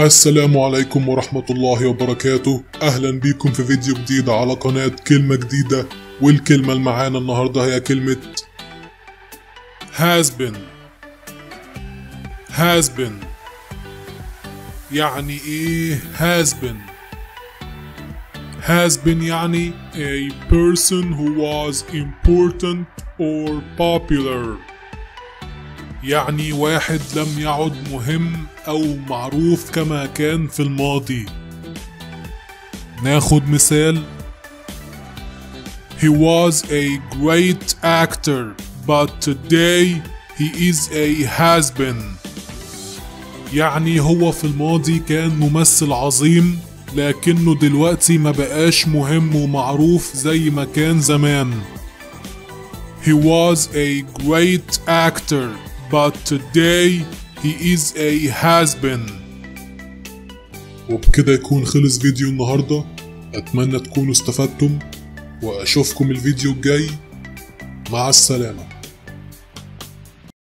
السلام عليكم ورحمة الله وبركاته. أهلا بيكم في فيديو جديد على قناة كلمة جديدة والكلمة اللي معانا النهاردة هي كلمة has been. has been. يعني إيه has been has been يعني a person who was important or popular. يعني واحد لم يعد مهم أو معروف كما كان في الماضي. ناخد مثال. He was a great actor but today he is a has-been. يعني هو في الماضي كان ممثل عظيم لكنه دلوقتي ما بقاش مهم ومعروف زي ما كان زمان. He was a great actor but today he is a has-been وبكده يكون خلص فيديو النهاردة. أتمنى تكونوا استفدتم وأشوفكم الفيديو الجاي. مع السلامة.